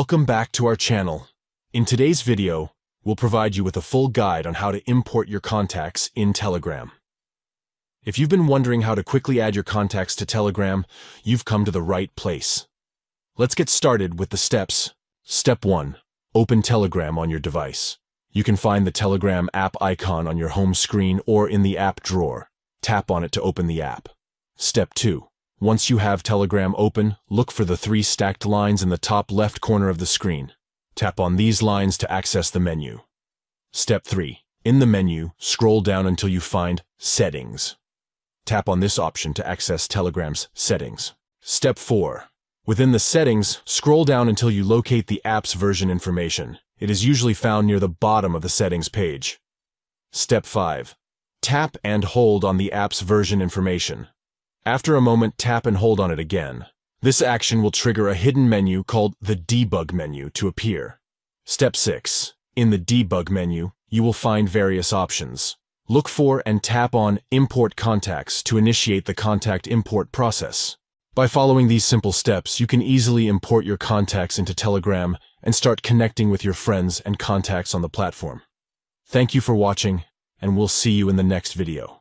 Welcome back to our channel. In today's video, we'll provide you with a full guide on how to import your contacts in Telegram. If you've been wondering how to quickly add your contacts to Telegram, you've come to the right place. Let's get started with the steps. Step 1. Open Telegram on your device. You can find the Telegram app icon on your home screen or in the app drawer. Tap on it to open the app. Step 2. Once you have Telegram open, look for the three stacked lines in the top left corner of the screen. Tap on these lines to access the menu. Step 3. In the menu, scroll down until you find Settings. Tap on this option to access Telegram's settings. Step 4. Within the settings, scroll down until you locate the app's version information. It is usually found near the bottom of the settings page. Step 5. Tap and hold on the app's version information. After a moment, tap and hold on it again. This action will trigger a hidden menu called the Debug menu to appear. Step 6. In the Debug menu, you will find various options. Look for and tap on Import Contacts to initiate the contact import process. By following these simple steps, you can easily import your contacts into Telegram and start connecting with your friends and contacts on the platform. Thank you for watching, and we'll see you in the next video.